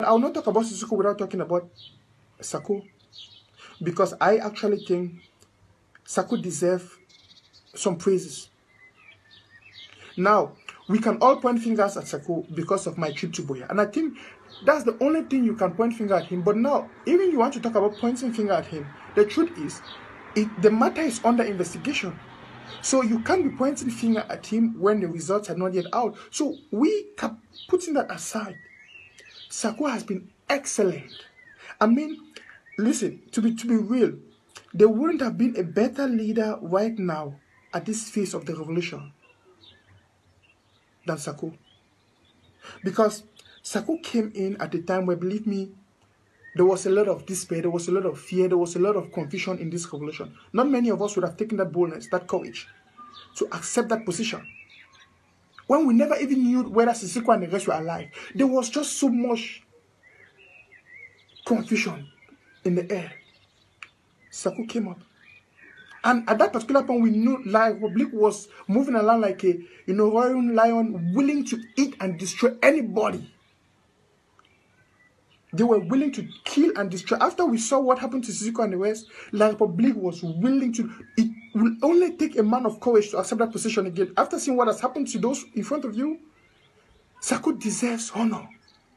I will not talk about Sisiku without talking about Sako. Because I actually think Sako deserves some praises. Now, we can all point fingers at Sako because of my trip to Boya. And I think that's the only thing you can point finger at him. But now, even you want to talk about pointing finger at him, the truth is, it, the matter is under investigation. So you can't be pointing finger at him when the results are not yet out. So we can putting that aside. Sako has been excellent. I mean, listen, to be to be real, there wouldn't have been a better leader right now at this phase of the revolution than Sako. Because Sako came in at a time where, believe me, there was a lot of despair, there was a lot of fear, there was a lot of confusion in this revolution. Not many of us would have taken that boldness, that courage to accept that position. When we never even knew whether Sissoko and the rest were alive, there was just so much confusion in the air. Sako came up. And at that particular point, we knew like Republic was moving along like a you know roaring lion, willing to eat and destroy anybody. They were willing to kill and destroy. After we saw what happened to Sisiku and the West, La Republic was willing to. It will only take a man of courage to accept that position again. After seeing what has happened to those in front of you, Sako deserves honor.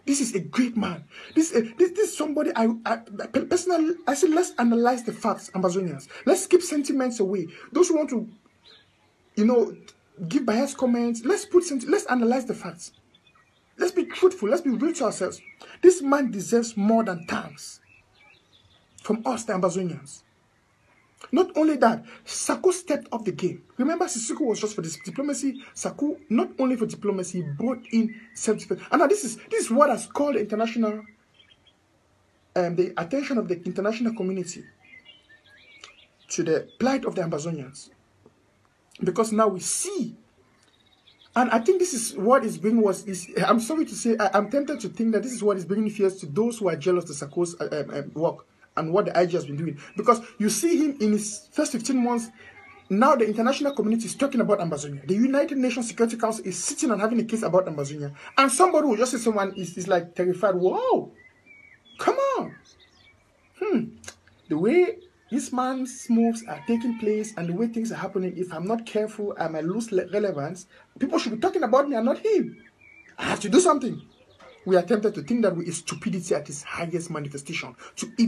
This is a great man. This, uh, this, this is somebody I, I personally, I say, let's analyze the facts, Ambazonians. Let's keep sentiments away. Those who want to, you know, give biased comments, let's put, let's analyze the facts. Truthful. Let's be real to ourselves. This man deserves more than thanks from us, the Ambazonians. Not only that, Sako stepped up the game. Remember, Sisiku was just for this diplomacy. Sako, not only for diplomacy, brought in self-defense. And now this is this is what has called the international, um, the attention of the international community to the plight of the Ambazonians. Because now we see, and I think this is what is bringing was is. I'm sorry to say, I, am tempted to think that this is what is bringing fears to those who are jealous of Sako's uh, um, um, work and what the IG has been doing. Because you see him in his first 15 months, now the international community is talking about Ambazonia. The United Nations Security Council is sitting and having a case about Ambazonia. And somebody will just say someone is, is like terrified. Whoa, come on. Hmm. The way this man's moves are taking place and the way things are happening, if I'm not careful, I might lose relevance. People should be talking about me and not him. I have to do something. We are tempted to think that we is stupidity at its highest manifestation. To eat